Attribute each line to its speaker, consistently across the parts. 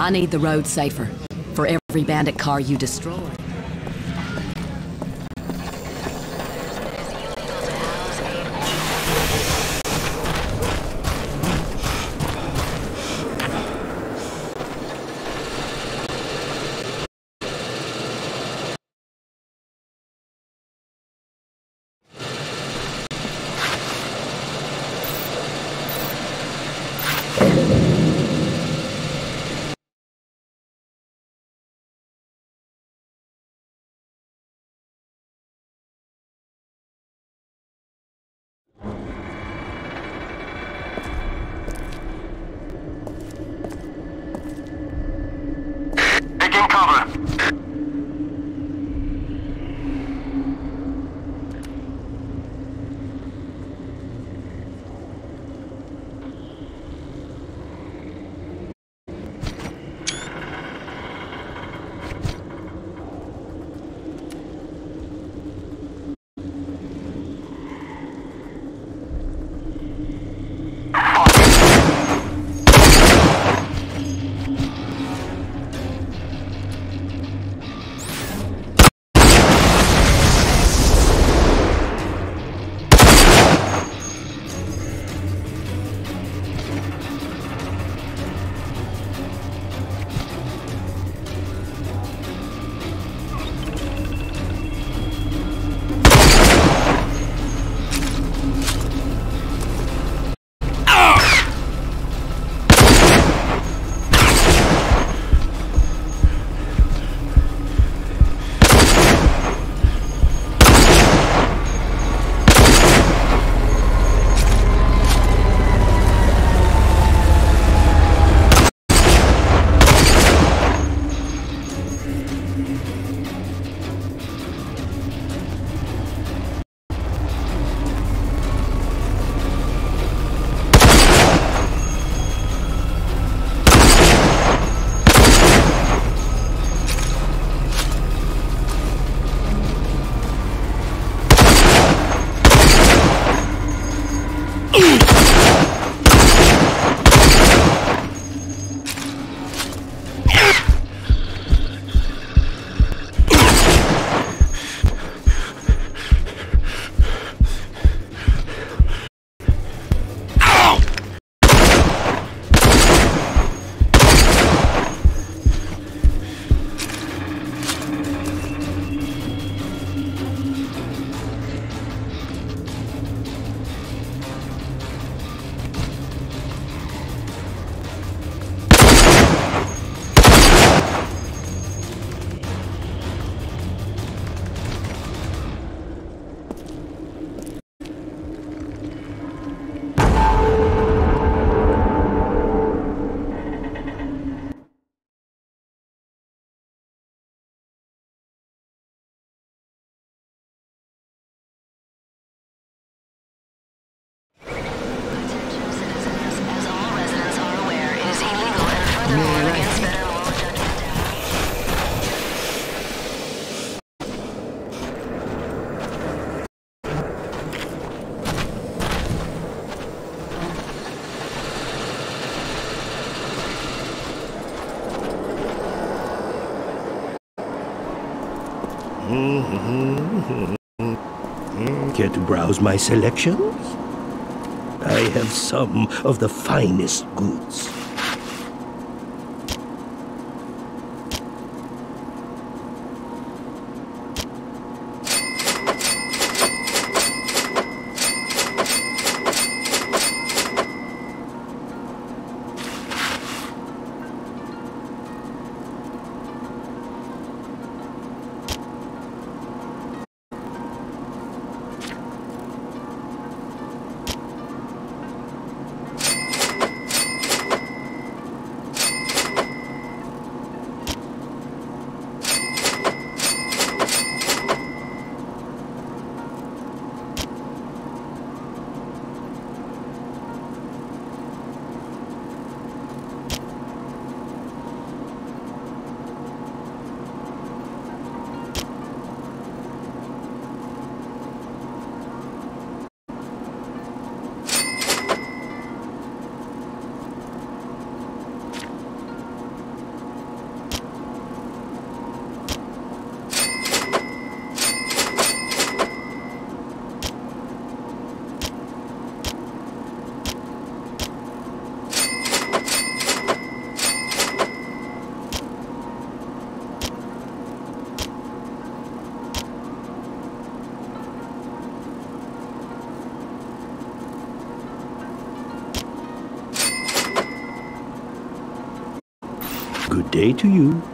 Speaker 1: I need the road safer. For every bandit car you destroy.
Speaker 2: Care to browse my selections? I have some of the finest goods. Day to you.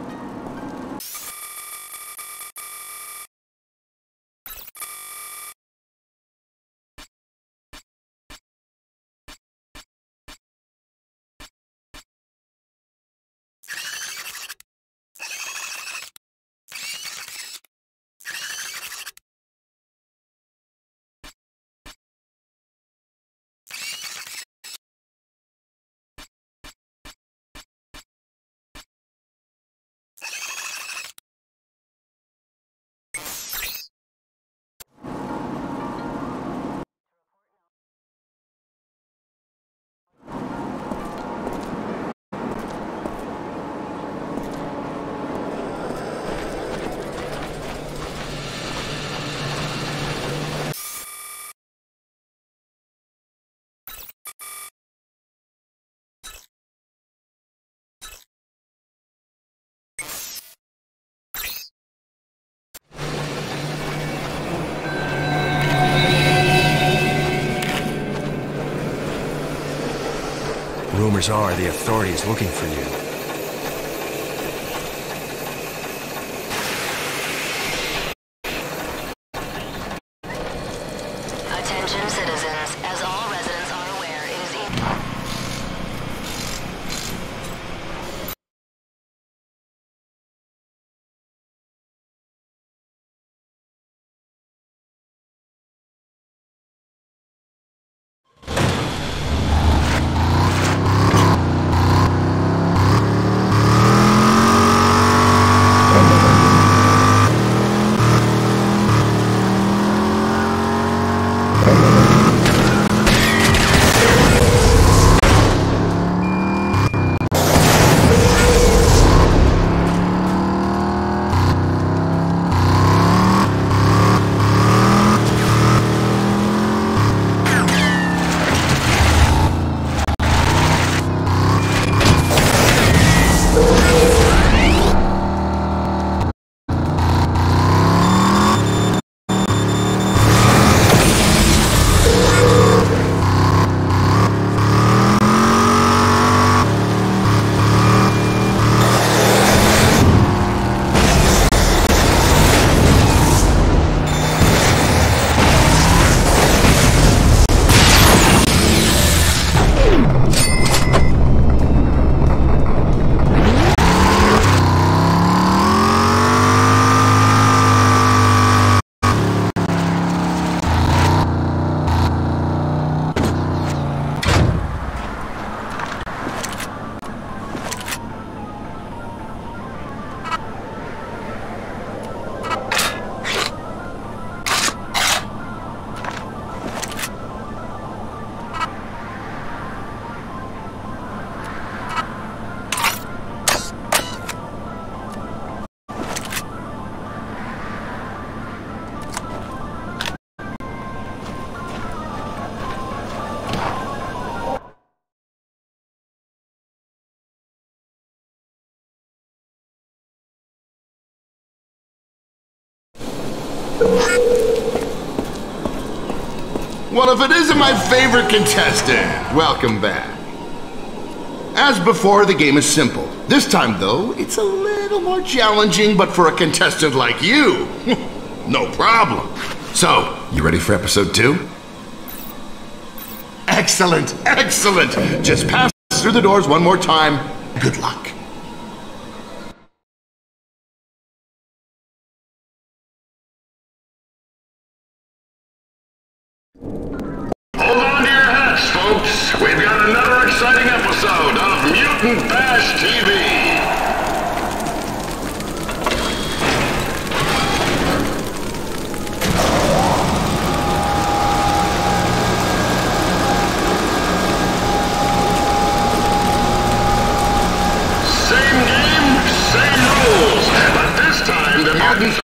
Speaker 3: Rumors are the authorities looking for you.
Speaker 4: Well, if it isn't my favorite contestant, welcome back. As before, the game is simple. This time, though, it's a little more challenging, but for a contestant like you, no problem. So, you ready for episode two? Excellent, excellent. Just pass through the doors one more time. Good luck.
Speaker 5: Another exciting episode of Mutant Bash TV. Same game, same rules, but this time the mutants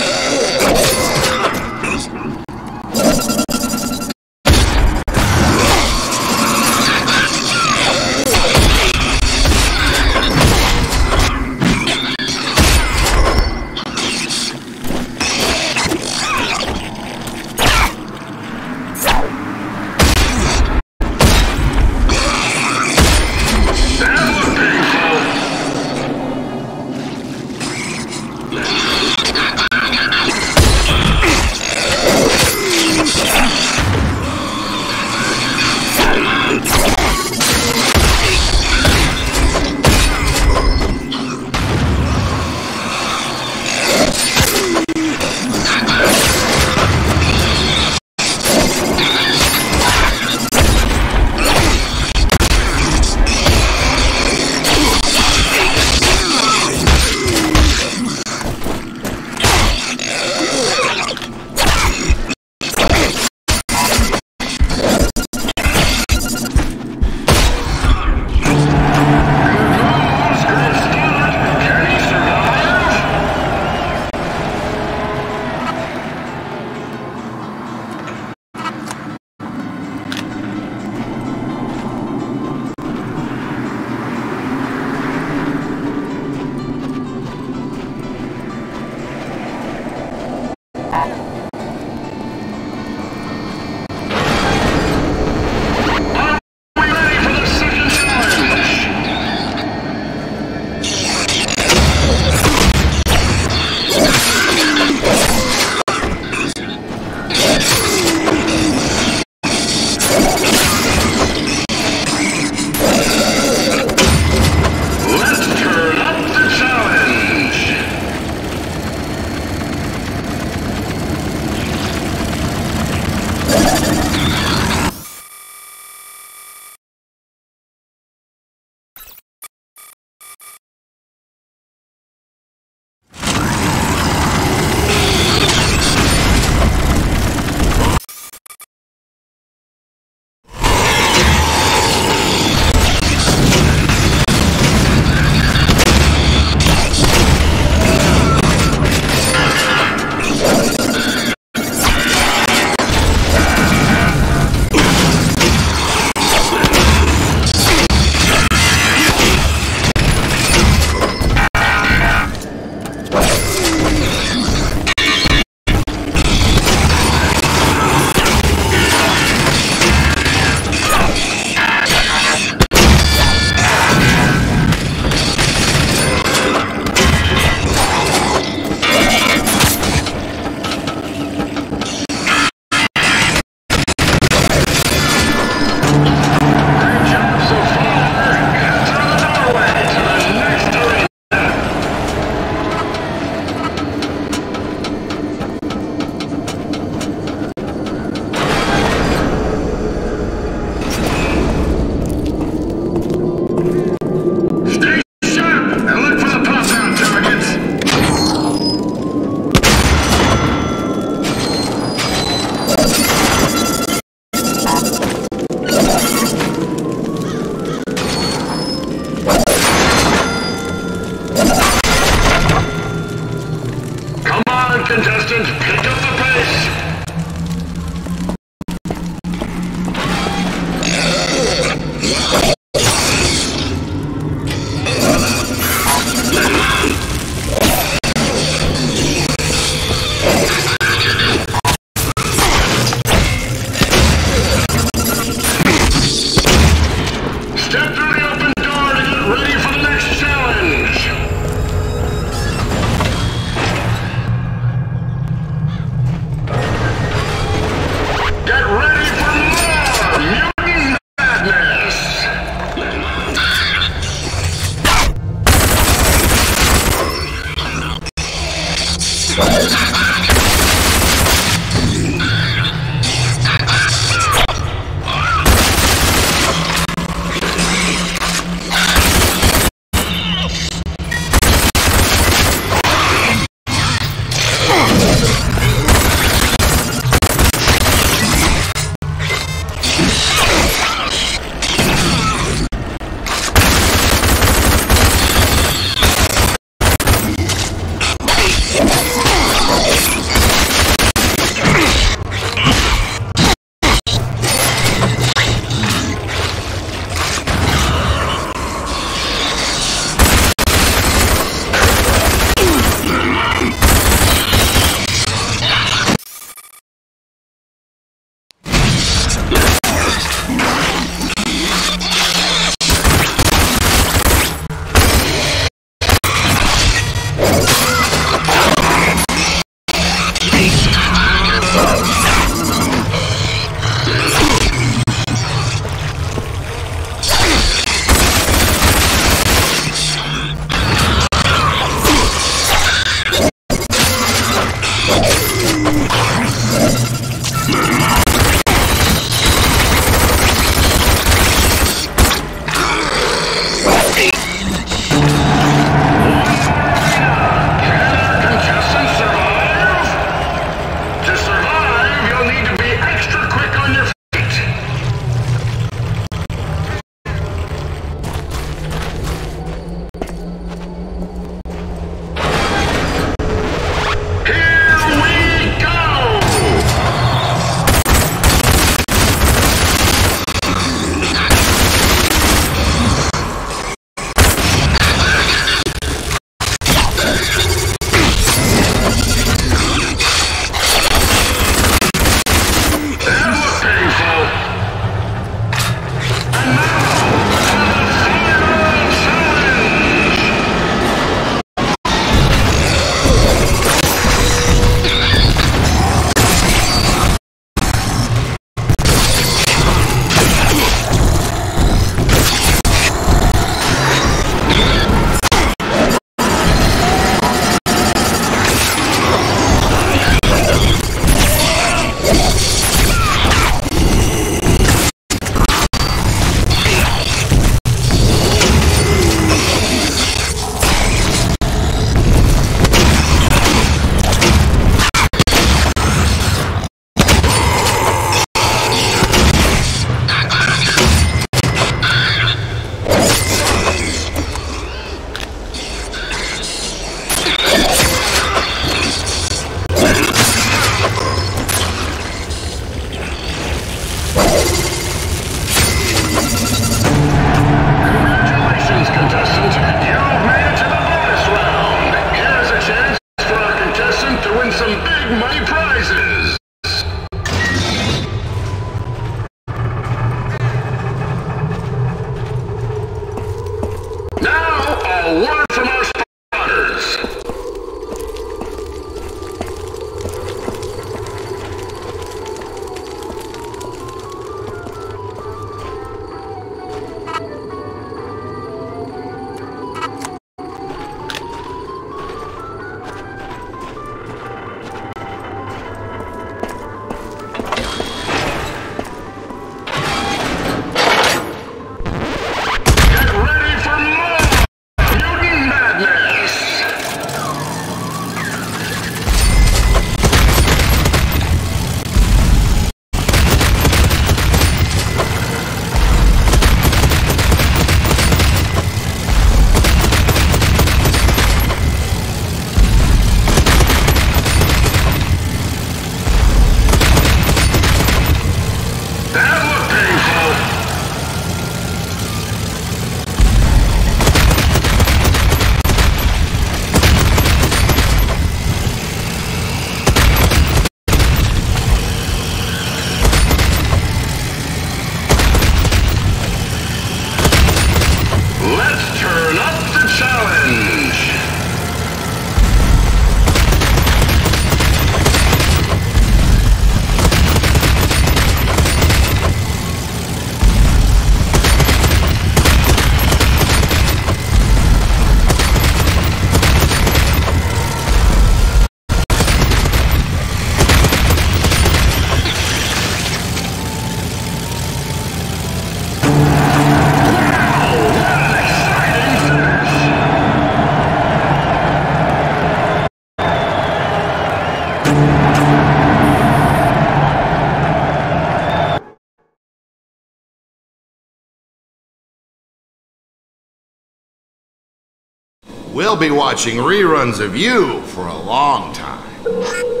Speaker 4: We'll be watching reruns of you for a long time.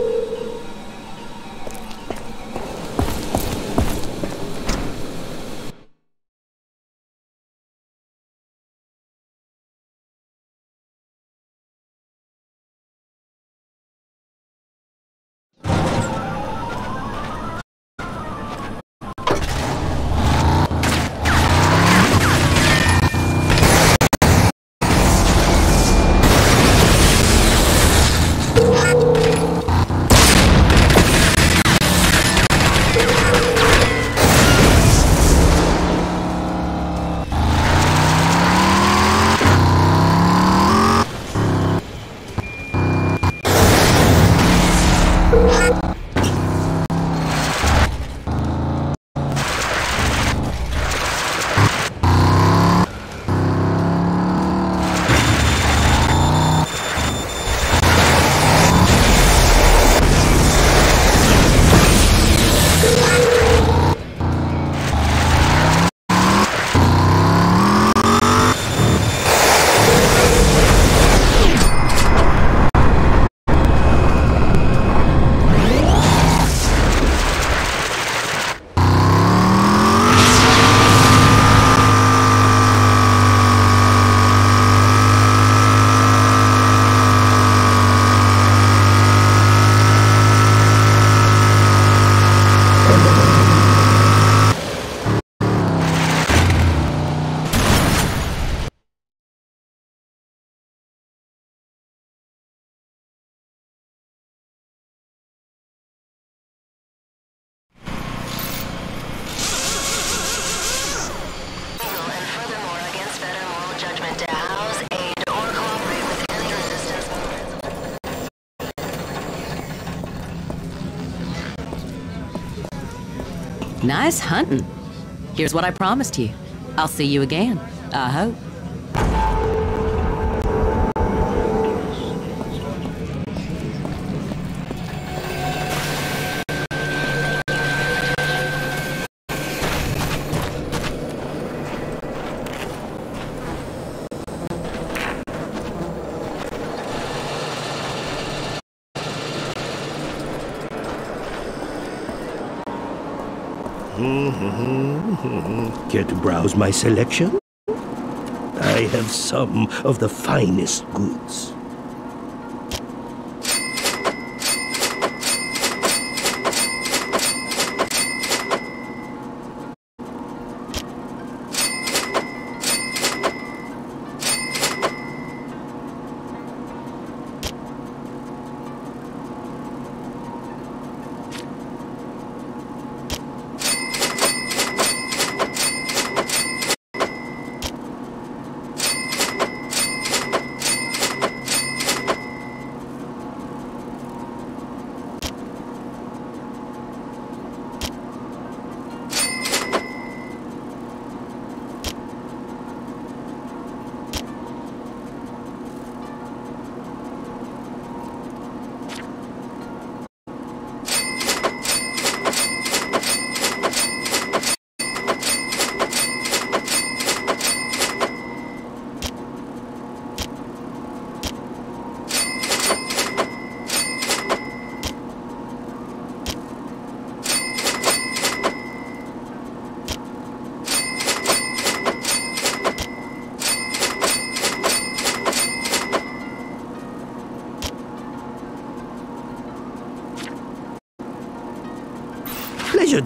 Speaker 6: Nice hunting. Here's what I promised you. I'll see you again. I hope.
Speaker 2: Care to browse my selection? I have some of the finest goods.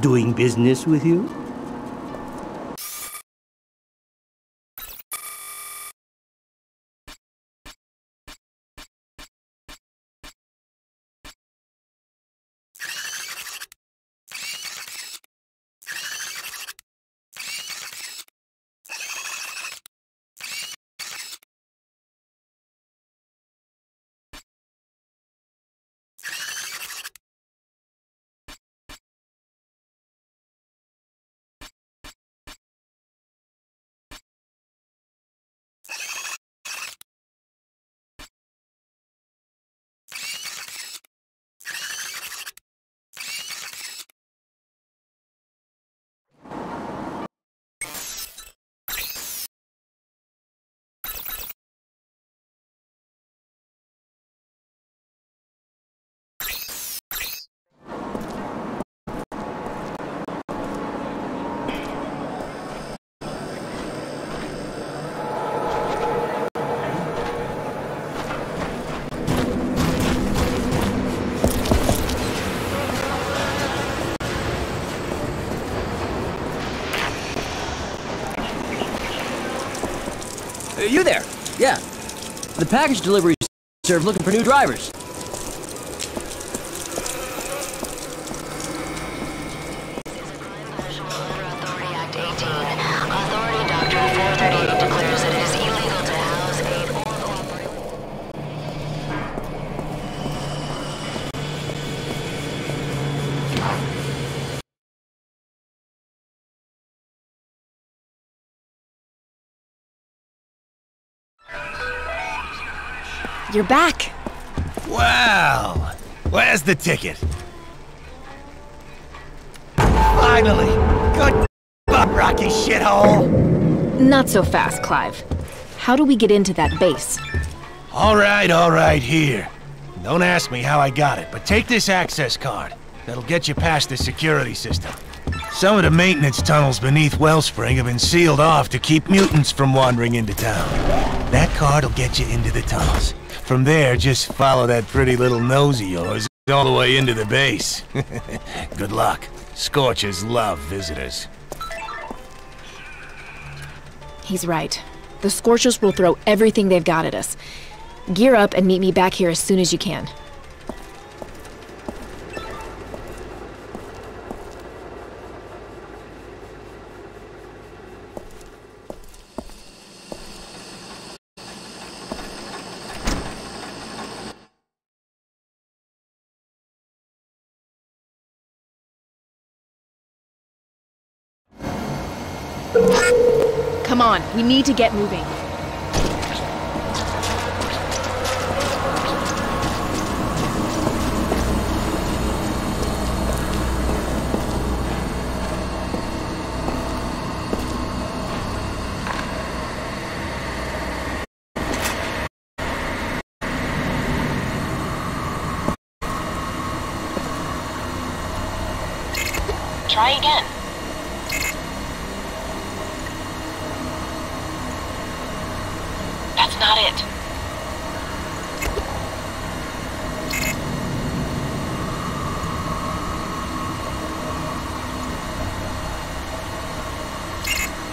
Speaker 2: Doing business with you.
Speaker 1: You there? Yeah. The package delivery serve looking for new drivers.
Speaker 7: You're back.
Speaker 8: Well, where's the ticket? Finally! Good up, Rocky shithole!
Speaker 7: Not so fast, Clive. How do we get into that base?
Speaker 8: Alright, alright, here. Don't ask me how I got it, but take this access card. That'll get you past the security system. Some of the maintenance tunnels beneath Wellspring have been sealed off to keep mutants from wandering into town. That card will get you into the tunnels. From there, just follow that pretty little nose of yours all the way into the base. Good luck. Scorchers love visitors.
Speaker 7: He's right. The Scorchers will throw everything they've got at us. Gear up and meet me back here as soon as you can. Come on, we need to get moving.
Speaker 9: Try again. That's not it.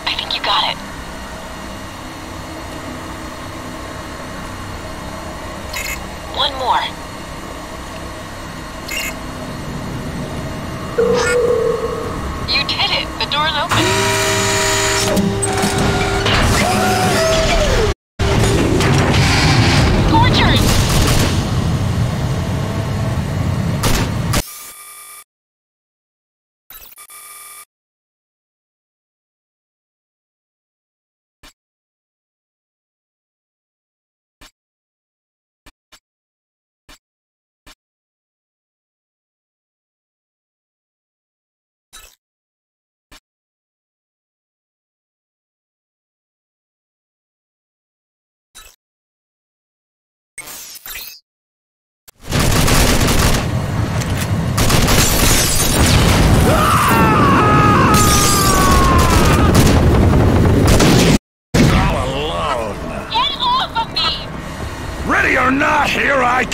Speaker 9: I think you got it. One more. You did it. The door's open.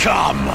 Speaker 8: Come!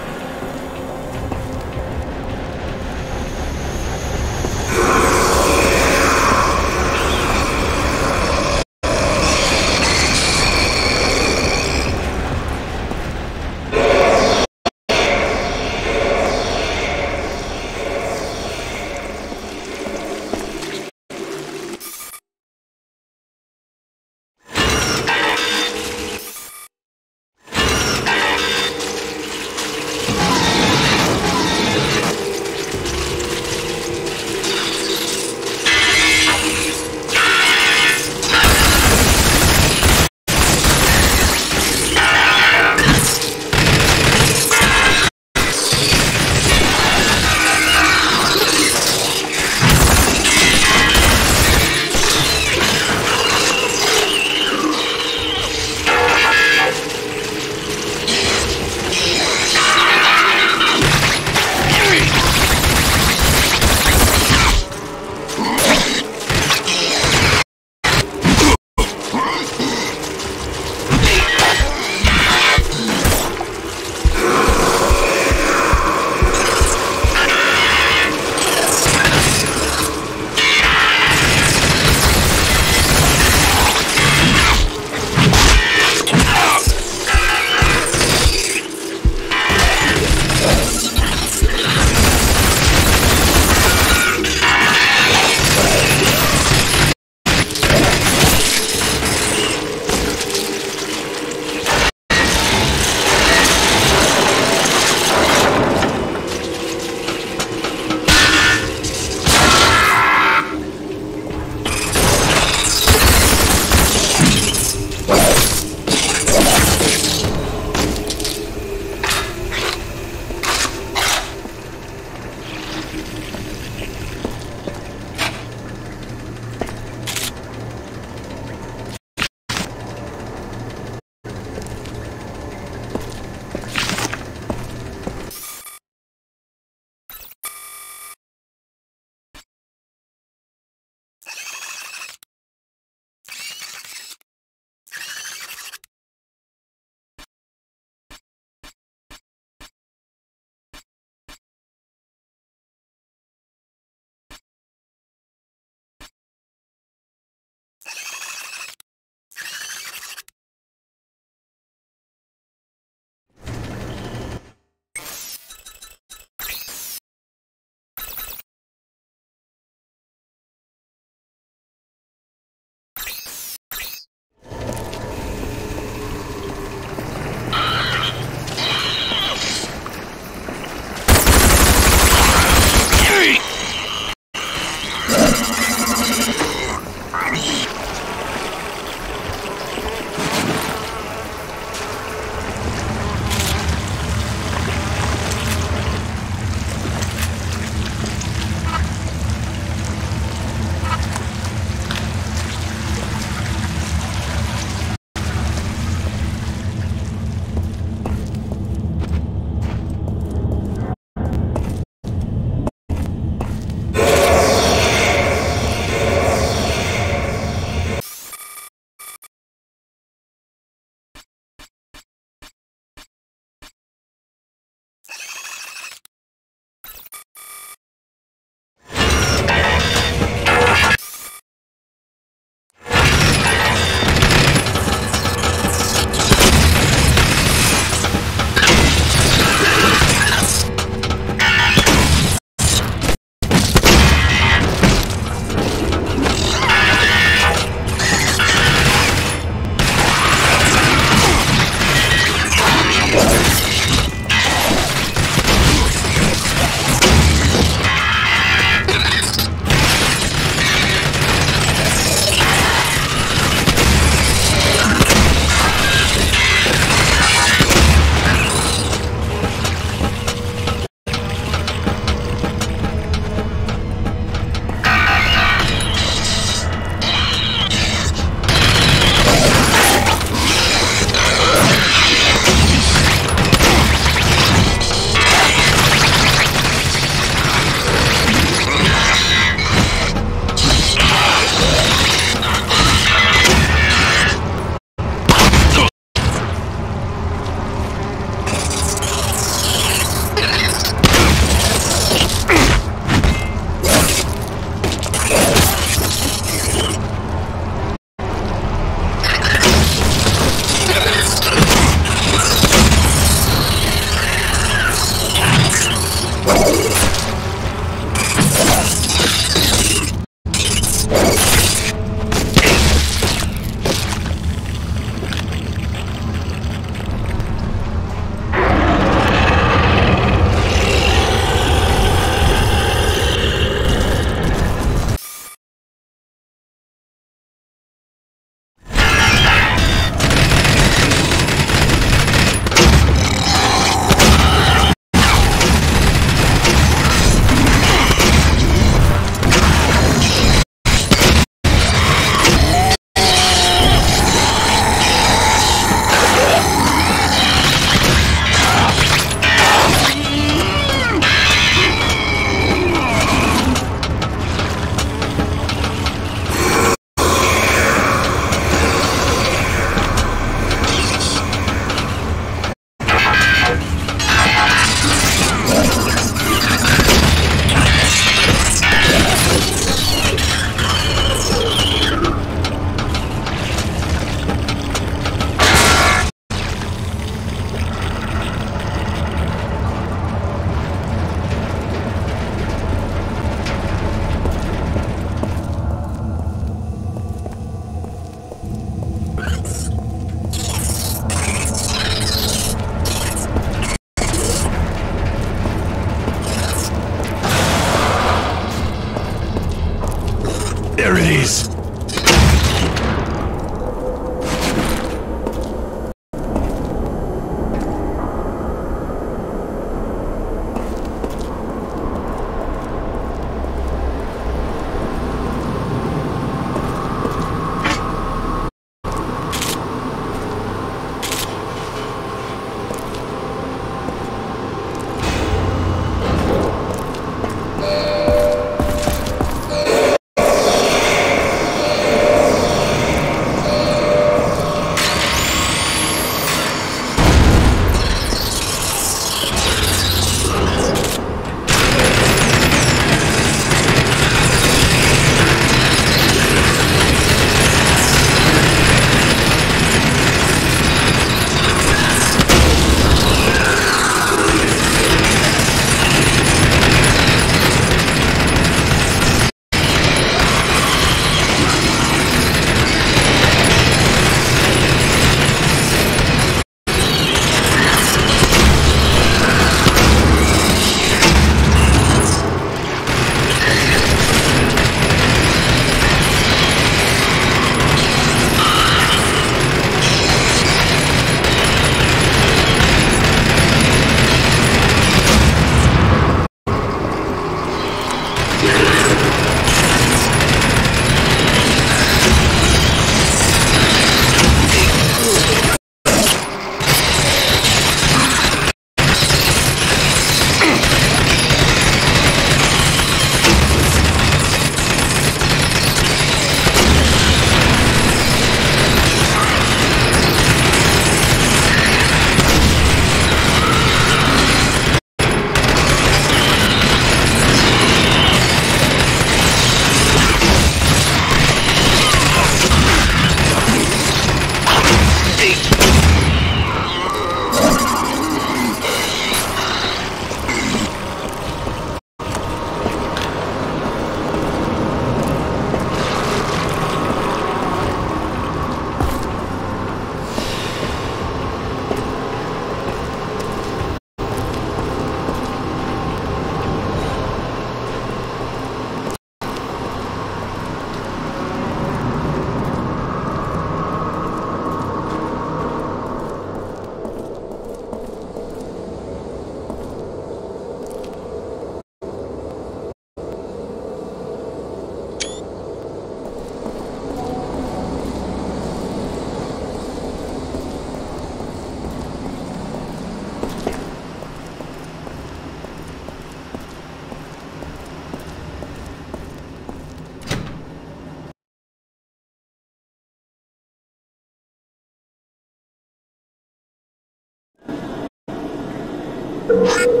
Speaker 5: you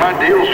Speaker 8: Mas Deus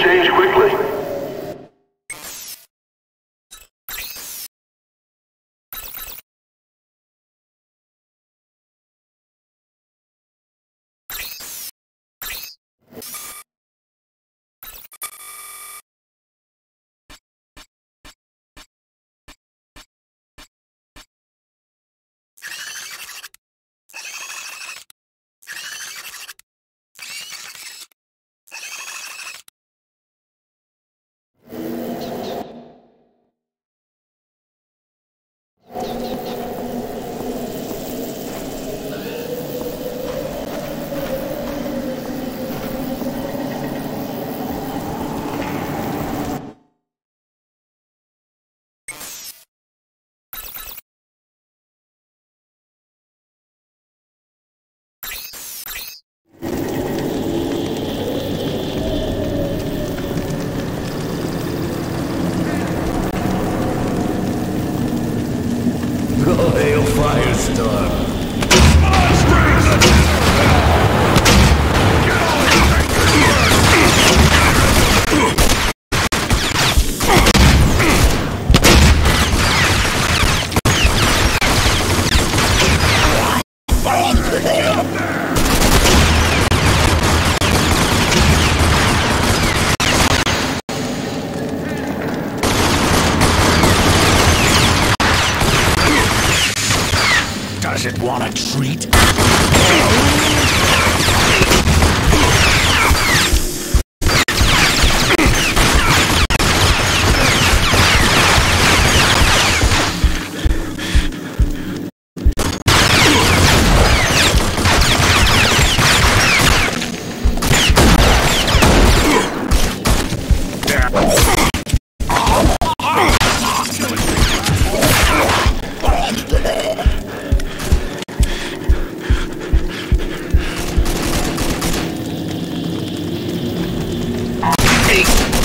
Speaker 5: All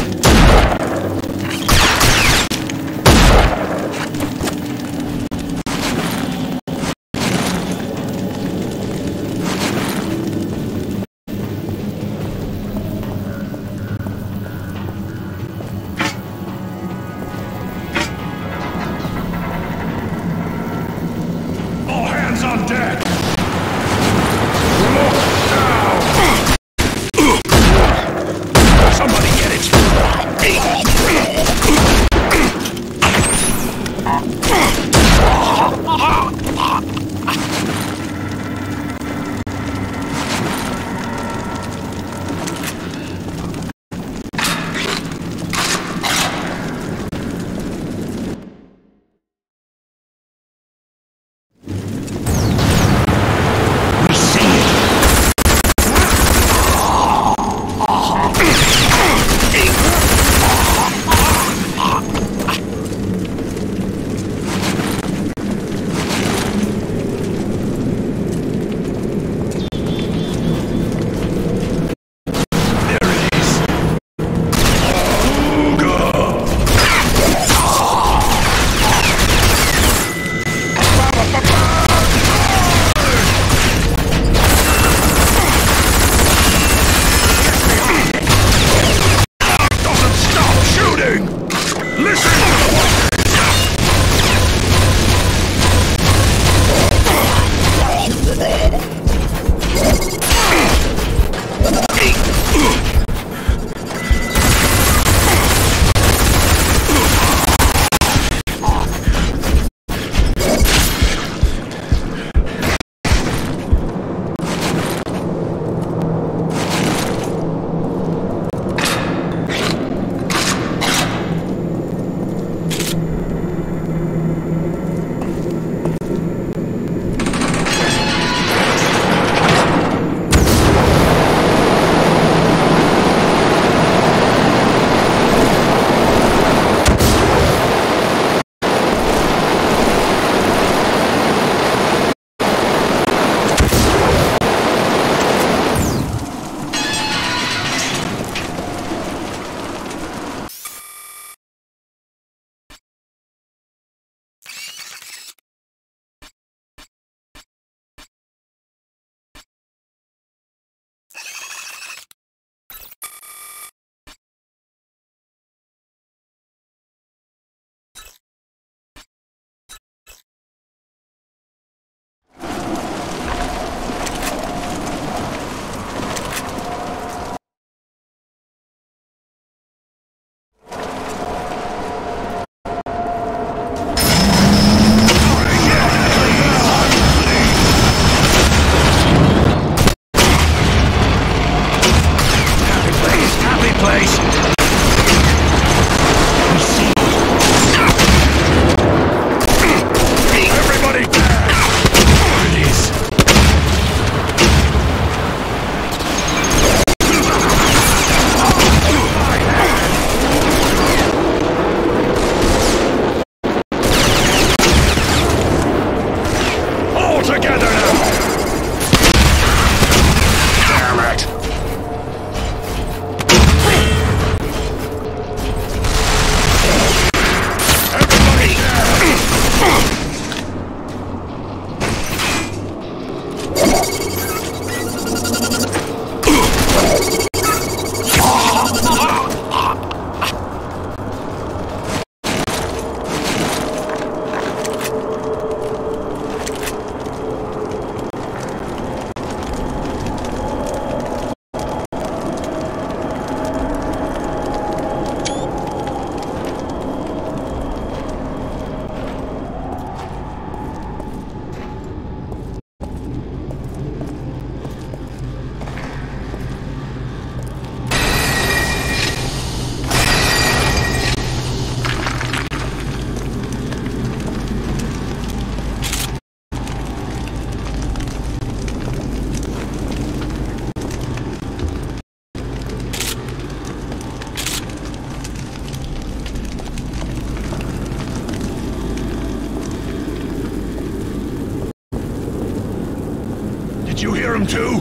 Speaker 8: Did you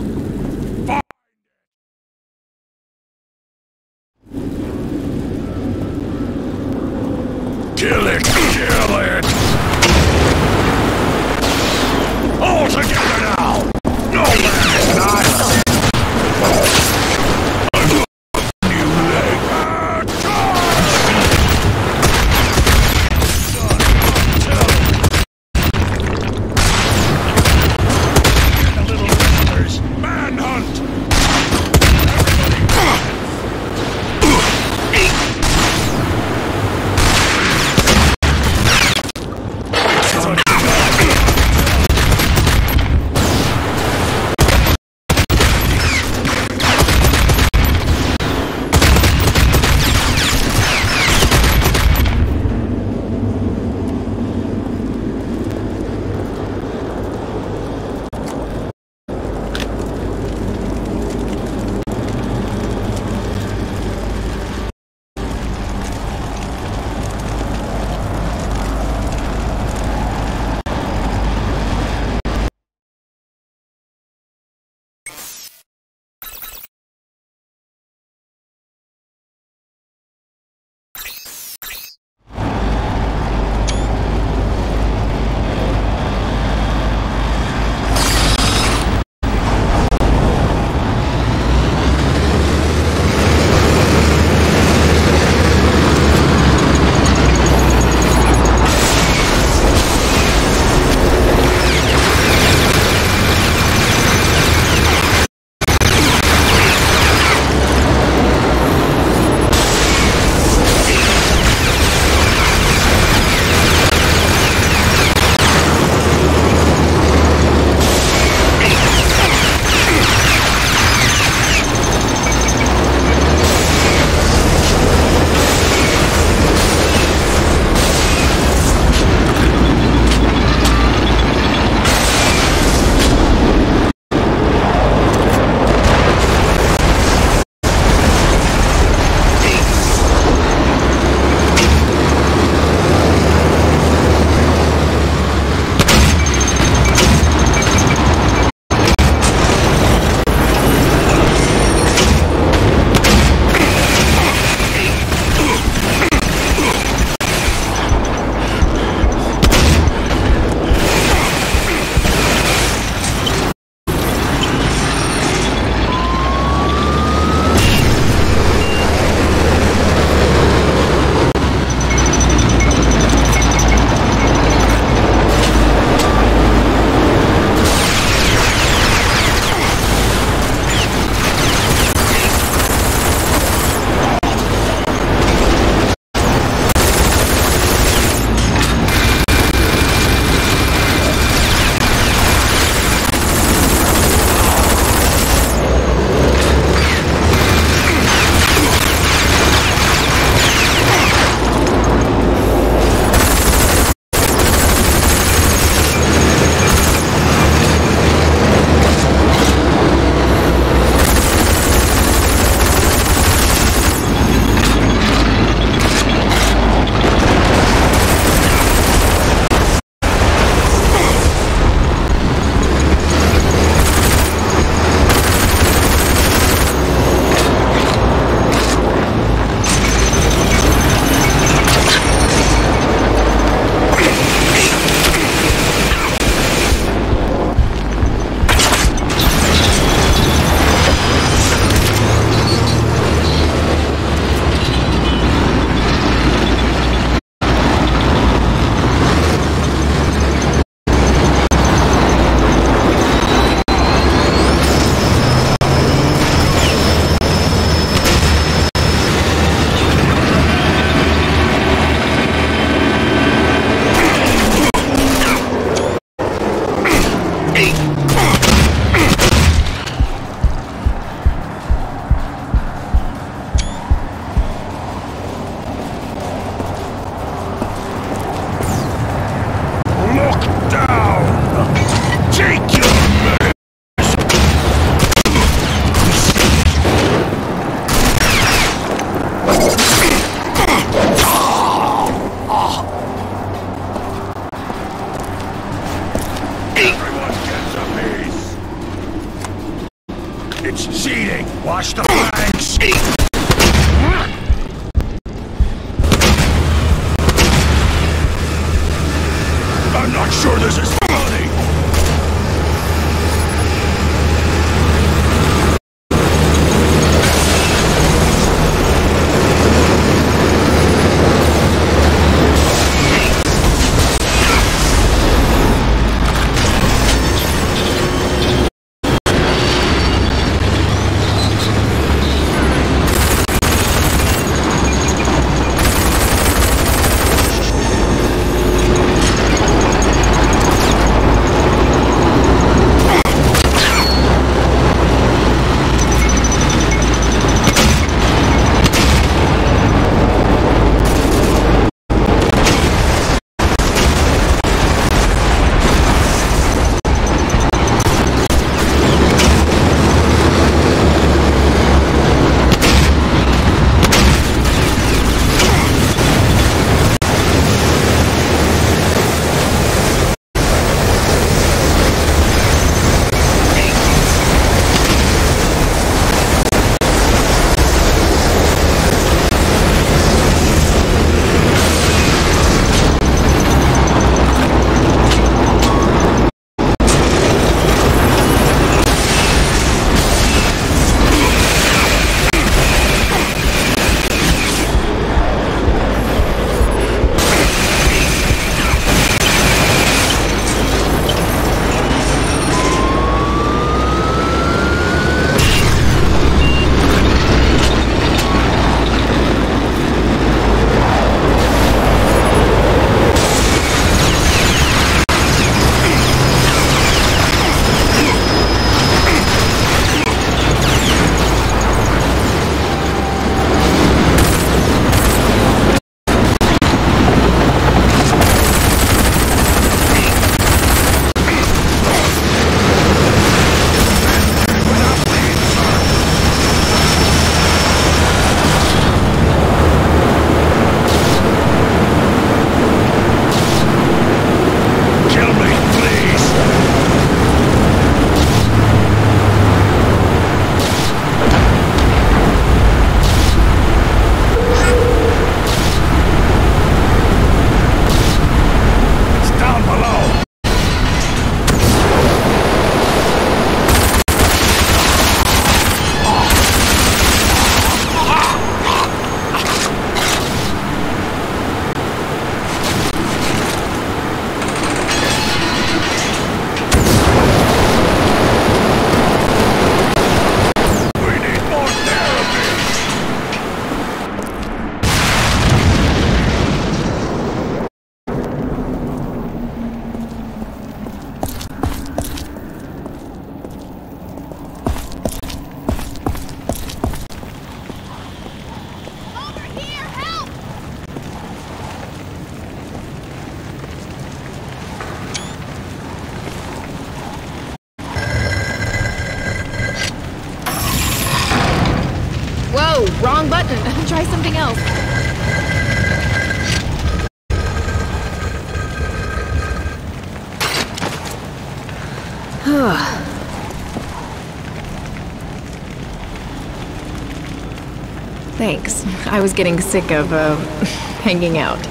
Speaker 7: Thanks. I was getting sick of, uh, hanging out.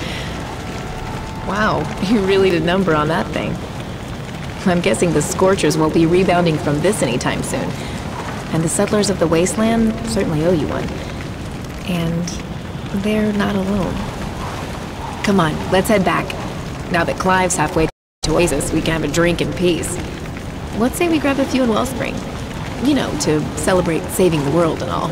Speaker 7: Wow, you really did number on that thing. I'm guessing the Scorchers won't be rebounding from this anytime soon. And the settlers of the wasteland certainly owe you one. And they're not alone. Come on, let's head back. Now that Clive's halfway to Oasis, we can have a drink in peace. Let's say we grab a few in Wellspring. You know, to celebrate saving the world and all.